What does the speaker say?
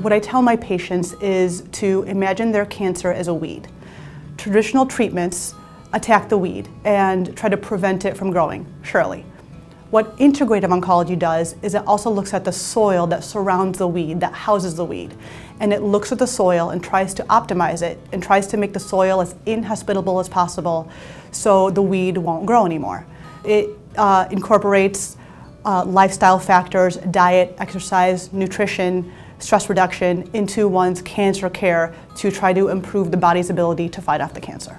What I tell my patients is to imagine their cancer as a weed. Traditional treatments attack the weed and try to prevent it from growing, surely. What integrative oncology does is it also looks at the soil that surrounds the weed, that houses the weed. And it looks at the soil and tries to optimize it and tries to make the soil as inhospitable as possible so the weed won't grow anymore. It uh, incorporates uh, lifestyle factors, diet, exercise, nutrition, stress reduction into one's cancer care to try to improve the body's ability to fight off the cancer.